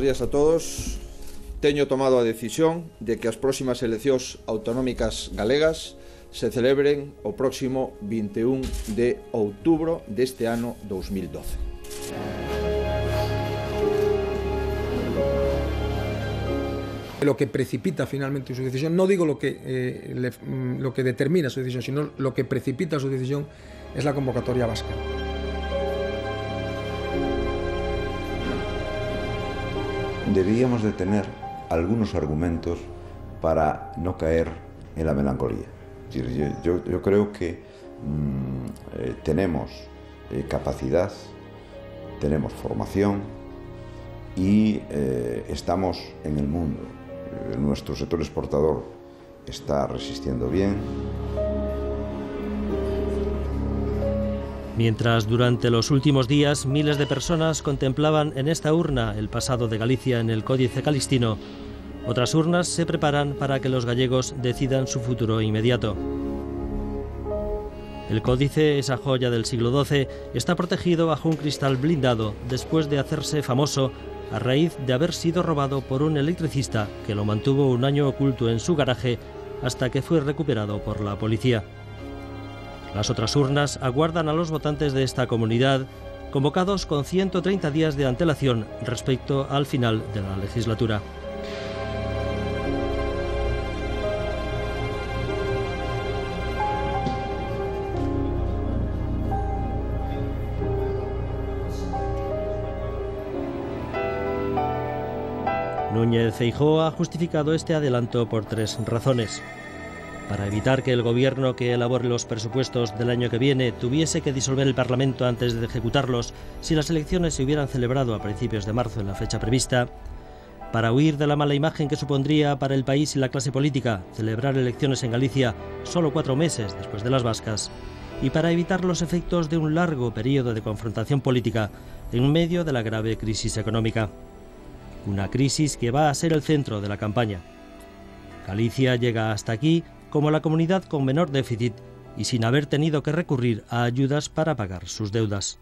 bos días a todos. Teño tomado a decisión de que as próximas eleccións autonómicas galegas se celebren o próximo 21 de outubro deste ano 2012. lo que precipita finalmente su decisión, no digo lo que, eh, le, mm, lo que determina su decisión, sino lo que precipita su decisión es la convocatoria vasca. Deberíamos de tener algunos argumentos para no caer en la melancolía. Yo, creo que mmm, eh, tenemos eh, capacidad, tenemos formación y eh, estamos en el mundo. Nuestro sector exportador está resistiendo bien. Mientras durante los últimos días miles de personas contemplaban en esta urna el pasado de Galicia en el Códice Calistino, otras urnas se preparan para que los gallegos decidan su futuro inmediato. El códice, esa joya del siglo XII, está protegido bajo un cristal blindado después de hacerse famoso a raíz de haber sido robado por un electricista que lo mantuvo un año oculto en su garaje hasta que fue recuperado por la policía. Las otras urnas aguardan a los votantes de esta comunidad convocados con 130 días de antelación respecto al final de la legislatura. Núñez Feijóo ha justificado este adelanto por tres razones. Para evitar que el gobierno que elabore los presupuestos del año que viene tuviese que disolver el Parlamento antes de ejecutarlos si las elecciones se hubieran celebrado a principios de marzo en la fecha prevista, para huir de la mala imagen que supondría para el país y la clase política celebrar elecciones en Galicia solo cuatro meses después de las vascas, y para evitar los efectos de un largo periodo de confrontación política en medio de la grave crisis económica una crisis que va a ser el centro de la campaña. Galicia llega hasta aquí como la comunidad con menor déficit y sin haber tenido que recurrir a ayudas para pagar sus deudas.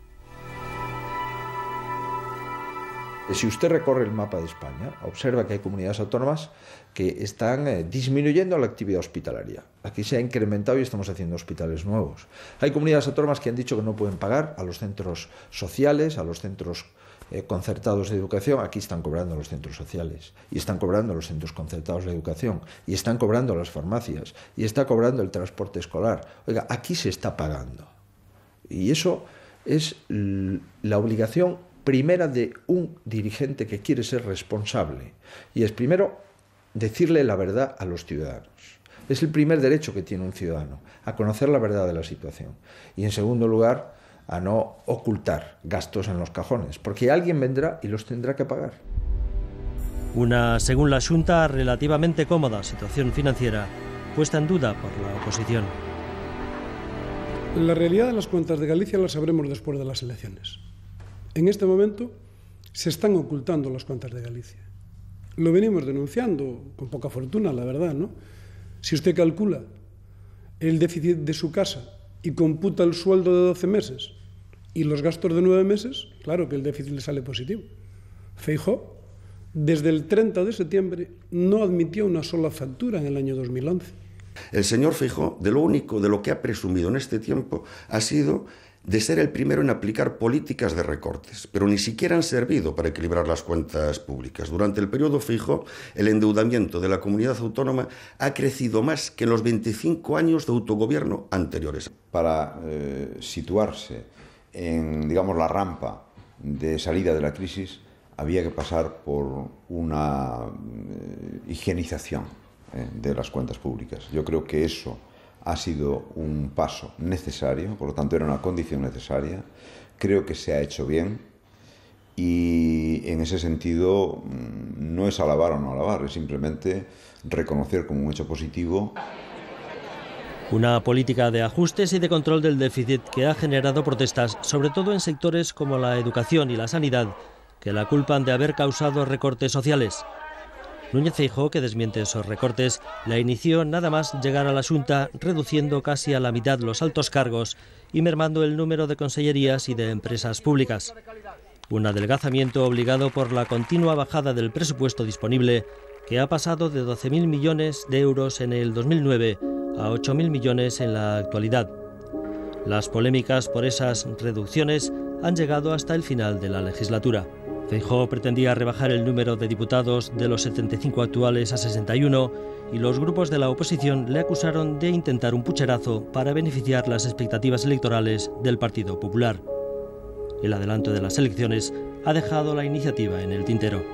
Si usted recorre el mapa de España, observa que hay comunidades autónomas que están eh, disminuyendo la actividad hospitalaria. Aquí se ha incrementado y estamos haciendo hospitales nuevos. Hay comunidades autónomas que han dicho que no pueden pagar a los centros sociales, a los centros eh, concertados de educación, aquí están cobrando los centros sociales, y están cobrando los centros concertados de educación, y están cobrando las farmacias, y está cobrando el transporte escolar. Oiga, aquí se está pagando. Y eso es la obligación primera de un dirigente que quiere ser responsable. Y es primero decirle la verdad a los ciudadanos. Es el primer derecho que tiene un ciudadano, a conocer la verdad de la situación. Y en segundo lugar, a no ocultar gastos en los cajones, porque alguien vendrá y los tendrá que pagar. Una, según la Junta, relativamente cómoda situación financiera, puesta en duda por la oposición. La realidad de las cuentas de Galicia la sabremos después de las elecciones. En este momento se están ocultando las cuentas de Galicia. Lo venimos denunciando con poca fortuna, la verdad, ¿no? Si usted calcula el déficit de su casa y computa el sueldo de 12 meses y los gastos de nueve meses, claro que el déficit le sale positivo. Feijó, desde el 30 de septiembre, no admitió una sola factura en el año 2011. El señor Feijó, de lo único de lo que ha presumido en este tiempo, ha sido de ser el primero en aplicar políticas de recortes, pero ni siquiera han servido para equilibrar las cuentas públicas. Durante el periodo fijo, el endeudamiento de la comunidad autónoma ha crecido más que en los 25 años de autogobierno anteriores. Para eh, situarse en, digamos, la rampa de salida de la crisis, había que pasar por una eh, higienización eh, de las cuentas públicas. Yo creo que eso ha sido un paso necesario, por lo tanto era una condición necesaria. Creo que se ha hecho bien y en ese sentido mm, no es alabar o no alabar, es simplemente reconocer como un hecho positivo una política de ajustes y de control del déficit que ha generado protestas, sobre todo en sectores como la educación y la sanidad, que la culpan de haber causado recortes sociales. Núñez Feijóo, que desmiente esos recortes, la inició nada más llegar a la Junta, reduciendo casi a la mitad los altos cargos y mermando el número de consellerías y de empresas públicas. Un adelgazamiento obligado por la continua bajada del presupuesto disponible, que ha pasado de 12.000 millones de euros en el 2009 a 8.000 millones en la actualidad. Las polémicas por esas reducciones han llegado hasta el final de la legislatura. Feijóo pretendía rebajar el número de diputados de los 75 actuales a 61 y los grupos de la oposición le acusaron de intentar un pucherazo para beneficiar las expectativas electorales del Partido Popular. El adelanto de las elecciones ha dejado la iniciativa en el tintero.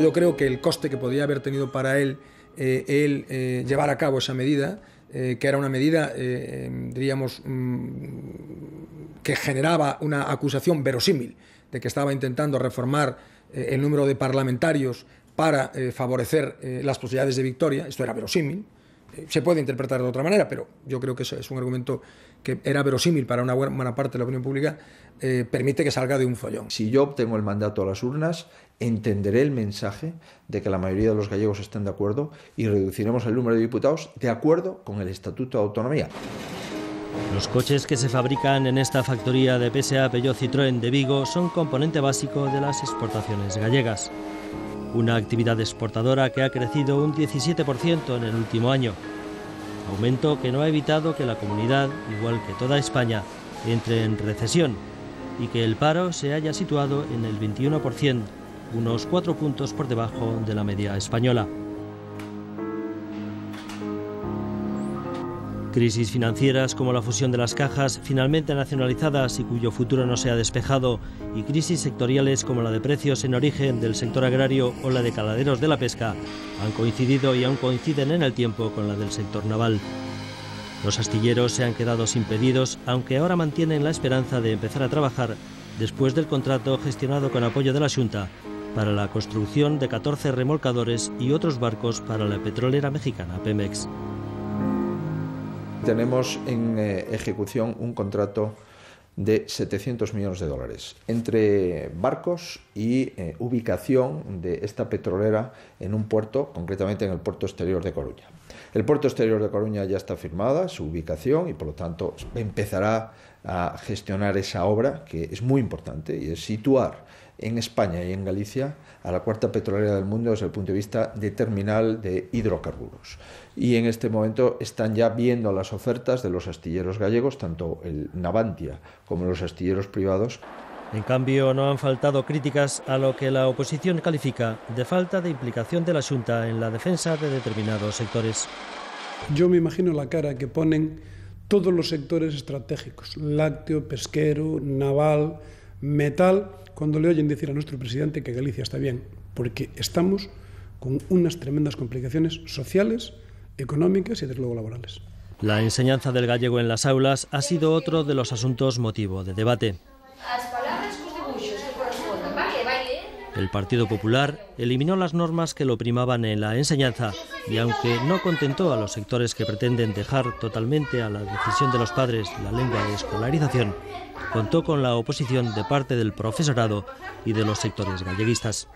Yo creo que el coste que podría haber tenido para él eh, eh, llevar a cabo esa medida, eh, que era una medida, diríamos, mm, que generaba una acusación verosímil de que estaba intentando reformar el número de parlamentarios para favorecer las posibilidades de victoria, esto era verosímil, se puede interpretar de otra manera, pero yo creo que eso es un argumento que era verosímil para una buena parte de la opinión pública, eh, permite que salga de un follón. Si yo obtengo el mandato a las urnas, entenderé el mensaje de que la mayoría de los gallegos estén de acuerdo y reduciremos el número de diputados de acuerdo con el Estatuto de Autonomía. Los coches que se fabrican en esta factoría de PSA Peugeot Citroën de Vigo son componente básico de las exportaciones gallegas una actividad exportadora que ha crecido un 17% en el último año, aumento que no ha evitado que la comunidad, igual que toda España, entre en recesión y que el paro se haya situado en el 21%, unos cuatro puntos por debajo de la media española. Crisis financieras como la fusión de las cajas finalmente nacionalizadas y cuyo futuro no se ha despejado, y crisis sectoriales como la de precios en origen del sector agrario o la de caladeros de la pesca, han coincidido y aún coinciden en el tiempo con la del sector naval. Los astilleros se han quedado sin pedidos, aunque ahora mantienen la esperanza de empezar a trabajar después del contrato gestionado con apoyo de la Junta para la construcción de 14 remolcadores y otros barcos para la petrolera mexicana Pemex tenemos en eh, ejecución un contrato de 700 millones de dólares entre barcos y eh, ubicación de esta petrolera en un puerto, concretamente en el puerto exterior de Coruña. El puerto exterior de Coruña ya está firmada, su ubicación, y por lo tanto empezará a gestionar esa obra que es muy importante y es situar en España y en Galicia a la cuarta petrolera del mundo desde el punto de vista de terminal de hidrocarburos. Y en este momento están ya viendo las ofertas de los astilleros gallegos, tanto el Navantia como los astilleros privados. En cambio, no han faltado críticas a lo que la oposición califica de falta de implicación de la Junta en la defensa de determinados sectores. Yo me imagino la cara que ponen todos los sectores estratégicos, lácteo, pesquero, naval, metal, cuando le oyen decir a nuestro presidente que Galicia está bien, porque estamos con unas tremendas complicaciones sociales, económicas y, desde luego, laborales. La enseñanza del gallego en las aulas ha sido otro de los asuntos motivo de debate. El Partido Popular eliminó las normas que lo primaban en la enseñanza y aunque no contentó a los sectores que pretenden dejar totalmente a la decisión de los padres la lengua de escolarización, contó con la oposición de parte del profesorado y de los sectores galleguistas.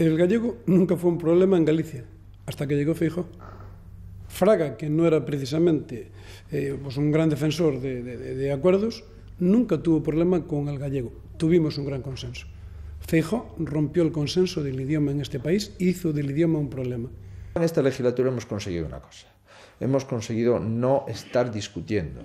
El gallego nunca fue un problema en Galicia, hasta que llegó Feijo. Fraga, que no era precisamente eh, pues un gran defensor de, de, de, acuerdos, nunca tuvo problema con el gallego. Tuvimos un gran consenso. Feijo rompió el consenso del idioma en este país e hizo del idioma un problema. En esta legislatura hemos conseguido una cosa. Hemos conseguido no estar discutiendo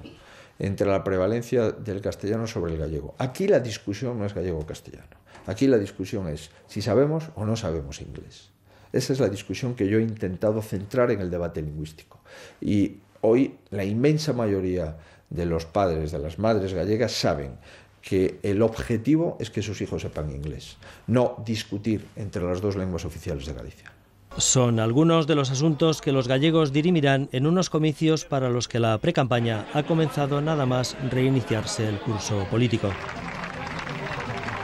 entre la prevalencia del castellano sobre el gallego. Aquí la discusión no es gallego-castellano. Aquí la discusión es si sabemos o no sabemos inglés. Esa es la discusión que yo he intentado centrar en el debate lingüístico. Y hoy la inmensa mayoría de los padres, de las madres gallegas, saben que el objetivo es que sus hijos sepan inglés, no discutir entre las dos lenguas oficiales de Galicia. Son algunos de los asuntos que los gallegos dirimirán en unos comicios para los que la precampaña ha comenzado nada más reiniciarse el curso político.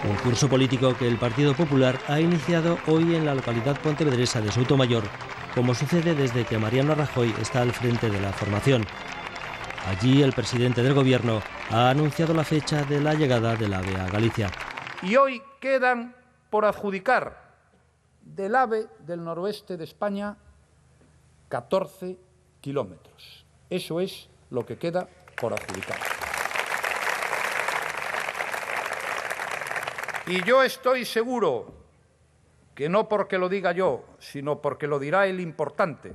Un curso político que el Partido Popular ha iniciado hoy en la localidad pontevedresa de Soutomayor, como sucede desde que Mariano Rajoy está al frente de la formación. Allí el presidente del gobierno ha anunciado la fecha de la llegada del AVE a Galicia. Y hoy quedan por adjudicar del AVE del noroeste de España 14 kilómetros. Eso es lo que queda por adjudicar. Y yo estoy seguro que no porque lo diga yo, sino porque lo dirá el importante,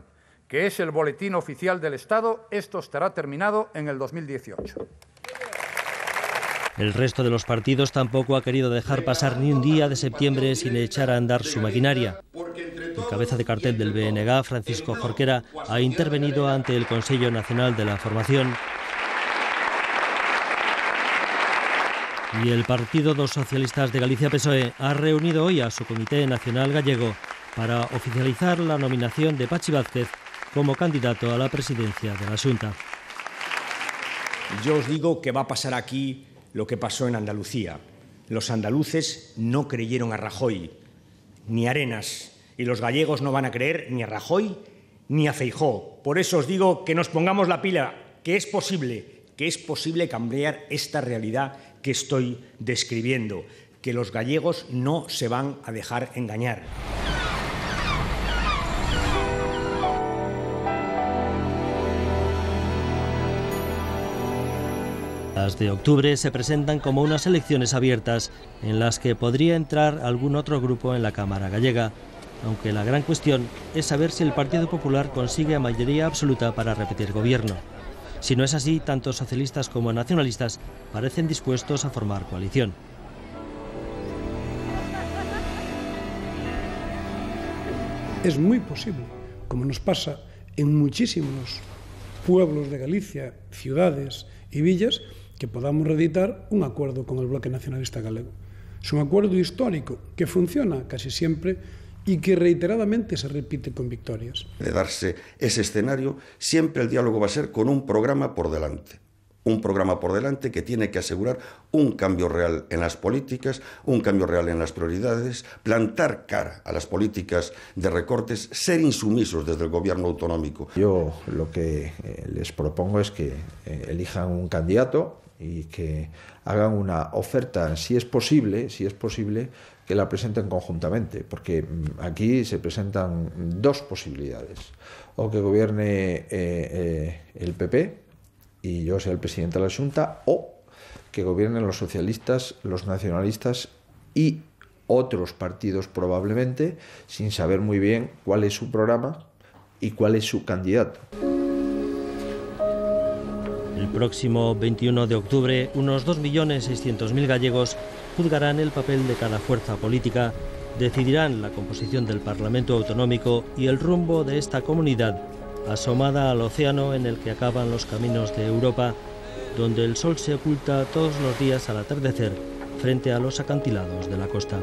que es el Boletín Oficial del Estado, esto estará terminado en el 2018. El resto de los partidos tampoco ha querido dejar pasar ni un día de septiembre sin echar a andar su maquinaria. El cabeza de cartel del BNG, Francisco Jorquera, ha intervenido ante el Consejo Nacional de la Formación y el Partido dos Socialistas de Galicia PSOE ha reunido hoy a su Comité Nacional Gallego para oficializar la nominación de Pachi Vázquez como candidato a la presidencia de la Junta. Yo os digo que va a pasar aquí lo que pasó en Andalucía. Los andaluces no creyeron a Rajoy, ni a Arenas, y los gallegos no van a creer ni a Rajoy ni a Feijó. Por eso os digo que nos pongamos la pila, que es posible, que es posible cambiar esta realidad que estoy describiendo, que los gallegos no se van a dejar engañar. Las de octubre se presentan como unas elecciones abiertas en las que podría entrar algún otro grupo en la Cámara gallega, aunque la gran cuestión es saber si el Partido Popular consigue mayoría absoluta para repetir gobierno. Si no es así, tanto socialistas como nacionalistas parecen dispuestos a formar coalición. Es muy posible, como nos pasa en muchísimos pueblos de Galicia, ciudades y villas, que podamos reeditar un acuerdo con el bloque nacionalista galego. Es un acuerdo histórico que funciona casi siempre y que reiteradamente se repite con victorias. De darse ese escenario, siempre el diálogo va a ser con un programa por delante. Un programa por delante que tiene que asegurar un cambio real en las políticas, un cambio real en las prioridades, plantar cara a las políticas de recortes, ser insumisos desde el gobierno autonómico. Yo lo que eh, les propongo es que eh, elijan un candidato y que hagan una oferta, si es posible, si es posible, que la presenten conjuntamente, porque mm, aquí se presentan dos posibilidades, o que gobierne eh, eh, el PP y yo sea el presidente de la Junta, o que gobiernen los socialistas, los nacionalistas y otros partidos probablemente, sin saber muy bien cuál es su programa y cuál es su candidato. Próximo 21 de octubre, unos 2.600.000 gallegos juzgarán el papel de cada fuerza política, decidirán la composición del Parlamento Autonómico y el rumbo de esta comunidad, asomada al océano en el que acaban los caminos de Europa, donde el sol se oculta todos los días al atardecer frente a los acantilados de la costa.